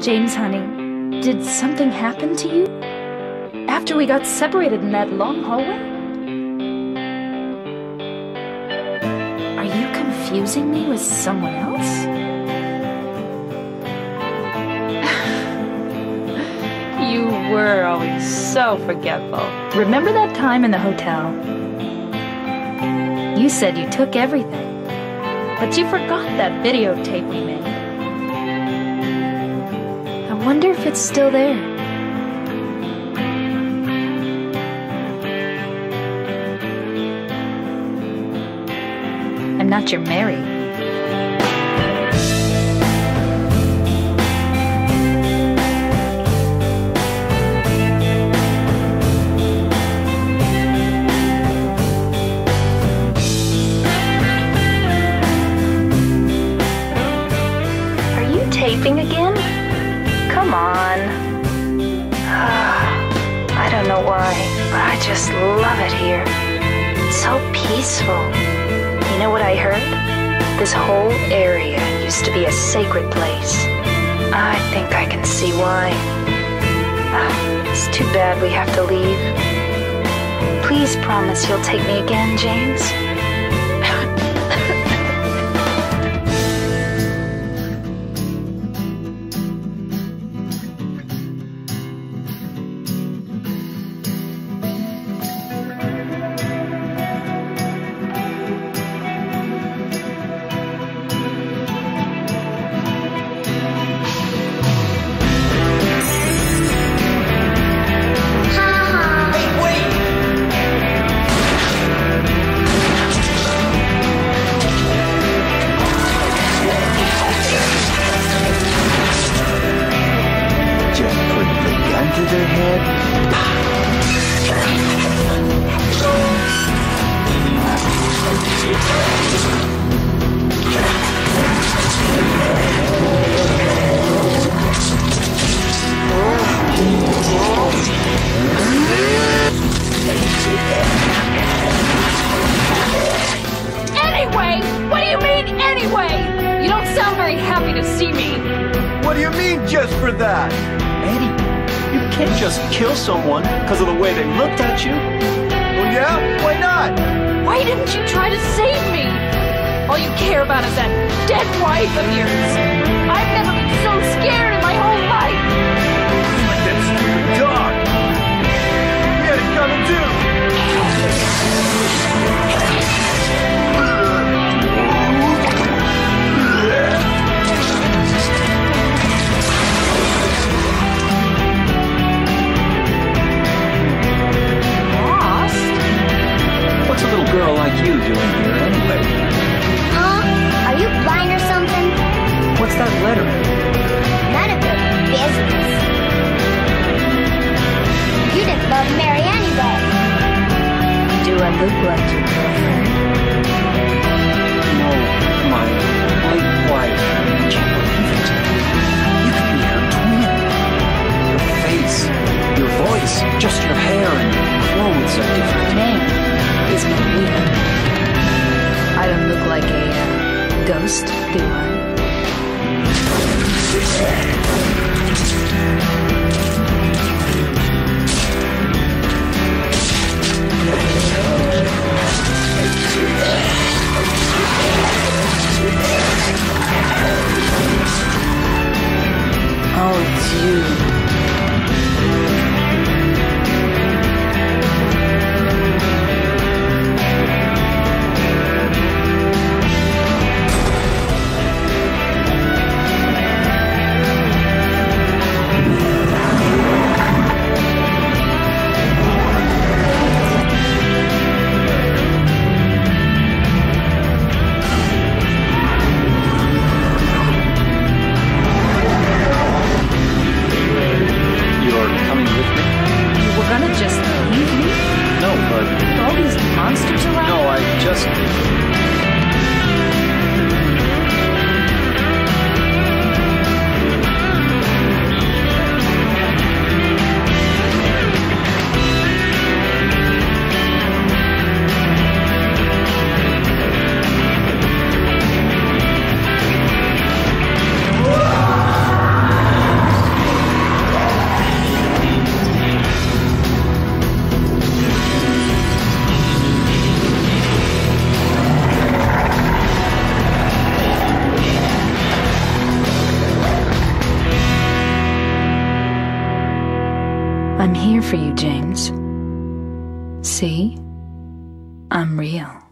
James, honey, did something happen to you? After we got separated in that long hallway? Are you confusing me with someone else? you were always so forgetful. Remember that time in the hotel? You said you took everything, but you forgot that videotape we made. Wonder if it's still there. I'm not your Mary. Don't know why, but I just love it here. It's so peaceful. You know what I heard? This whole area used to be a sacred place. I think I can see why. Ah, it's too bad we have to leave. Please promise you'll take me again, James. What do you mean just for that? Eddie, you can't just kill someone because of the way they looked at you. Well, yeah, why not? Why didn't you try to save me? All you care about is that dead wife of yours. I've never been so scared in my whole life. Your just your hair and clothes are different. name is Maria. I don't look like a uh, ghost, do I? For you, James. See? I'm real.